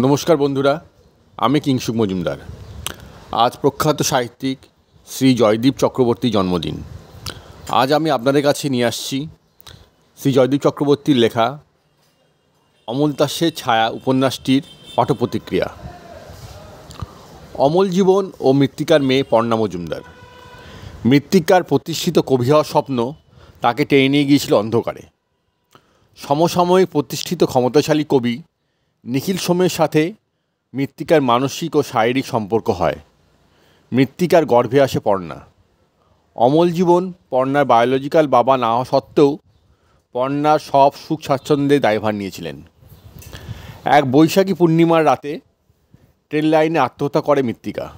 নমস্কার বন্ধুরা, আমি কিংসুক মজুমদার। আজ প্রখ্যাত সাহিত্যিক শ্রী জয়দীপ চক্রবর্তীর জন্মদিন। আজ আমি আপনাদের কাছে নিয়ে আসছি শ্রী জয়দীপ চক্রবর্তীর লেখা অমল দাসের ছায়া উপন্যাসটির পাঠপ্রতিক্রিয়া অমল জীবন ও মৃত্তিকার মেয়ে পর্ণা মজুমদার। মৃত্তিকার প্রতিষ্ঠিত কবি হওয়ার স্বপ্ন তাকে টেনে নিয়ে গিয়েছিল অন্ধকারে। সমসাময়িক প্রতিষ্ঠিত ক্ষমতাশালী কবি নিখিল সোমের সাথে মৃত্তিকার মানসিক ও শারীরিক সম্পর্ক হয়। মৃত্তিকার গর্ভে আসে পর্ণা। অমল জীবন পর্ণার বায়োলজিক্যাল বাবা না হওয়া সত্ত্বেও পর্ণার সব সুখ স্বাচ্ছন্দ্যে দায়ভার নিয়েছিলেন। এক বৈশাখী পূর্ণিমার রাতে ট্রেন লাইনে আত্মহত্যা করে মৃত্তিকা।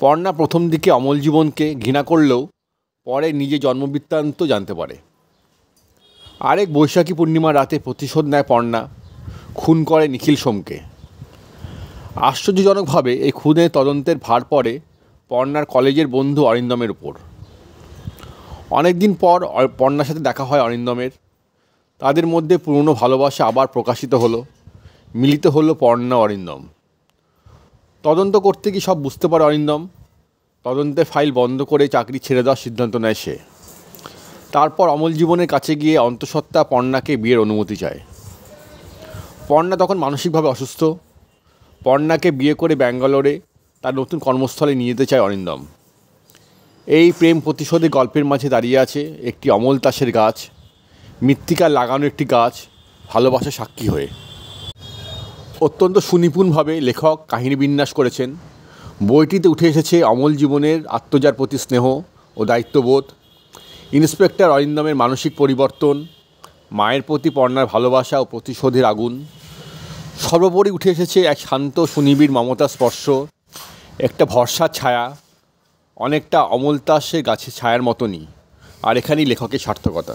পর্ণা প্রথম দিকে অমল জীবনকে ঘৃণা করলেও পরে নিজে জন্মবৃত্তান্ত জানতে পারে। আরেক বৈশাখী পূর্ণিমার রাতে প্রতিশোধ নেয় পর্ণা খুন করে নিখিল সোমকে। আশ্চর্যজনকভাবে এই খুনের তদন্তের ভার পড়ে পর্ণার কলেজের বন্ধু অরিন্দমের উপর। অনেকদিন পর পর্ণার সাথে দেখা হয় অরিন্দমের। তাদের মধ্যে পুরনো ভালোবাসা আবার প্রকাশিত হলো, মিলিত হলো পর্ণা অরিন্দম। তদন্ত করতে কি সব বুঝতে পারে অরিন্দম? তদন্তে ফাইল বন্ধ করে চাকরি ছেড়ে দেওয়ার সিদ্ধান্ত নেয় সে। তারপর অমল জীবনের কাছে গিয়ে অন্তঃসত্ত্বা পর্ণাকে বিয়ের অনুমতি চায়। পর্ণা তখন মানসিকভাবে অসুস্থ। পর্ণাকে বিয়ে করে ব্যাঙ্গালোরে তার নতুন কর্মস্থলে নিয়ে যেতে চায় অরিন্দম। এই প্রেম প্রতিশোধে গল্পের মাঝে দাঁড়িয়ে আছে একটি অমল তাসের গাছ। মৃত্তিকার লাগানো একটি গাছ, ভালোবাসা সাক্ষী হয়ে। অত্যন্ত সুনিপুণভাবে লেখক কাহিনী বিন্যাস করেছেন। বইটিতে উঠে এসেছে অমল জীবনের আত্মজার প্রতি স্নেহ ও দায়িত্ববোধ। ইন্সপেক্টর অরিন্দমের মানসিক পরিবর্তন মায়ের প্রতি পর্ণার ভালোবাসা ও প্রতিশোধের আগুন। সর্বোপরি উঠে এসেছে এক শান্ত সুনিবিড় মমতা স্পর্শ, একটা ভরসার ছায়া, অনেকটা অমলতাসের গাছের ছায়ার মতনই, আর এখানেই লেখকের সার্থকতা।